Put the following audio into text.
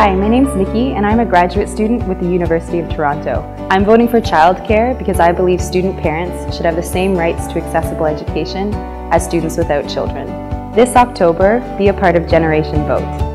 Hi, my name's Nickie and I'm a graduate student with the University of Toronto. I'm voting for childcare because I believe student parents should have the same rights to accessible education as students without children. This October, be a part of Generation Vote.